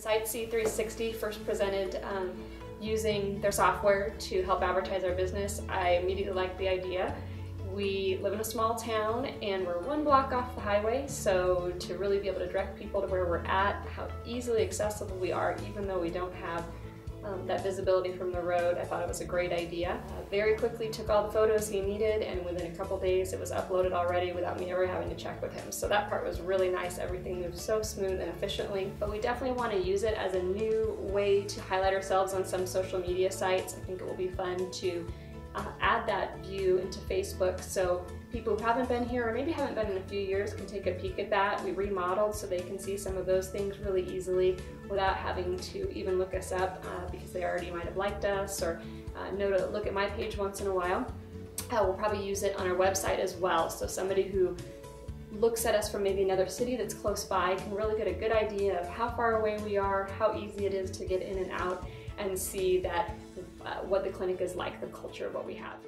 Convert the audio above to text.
SiteSee360 first presented um, using their software to help advertise our business, I immediately liked the idea. We live in a small town and we're one block off the highway, so to really be able to direct people to where we're at, how easily accessible we are, even though we don't have um, that visibility from the road, I thought it was a great idea. Uh, very quickly took all the photos he needed and within a couple days it was uploaded already without me ever having to check with him. So that part was really nice. Everything moved so smooth and efficiently. But we definitely want to use it as a new way to highlight ourselves on some social media sites. I think it will be fun to uh, add that view into Facebook so people who haven't been here or maybe haven't been in a few years can take a peek at that. We remodeled so they can see some of those things really easily without having to even look us up uh, because they already might have liked us or uh, know to look at my page once in a while. Uh, we'll probably use it on our website as well. So somebody who looks at us from maybe another city that's close by can really get a good idea of how far away we are, how easy it is to get in and out, and see that uh, what the clinic is like, the culture of what we have.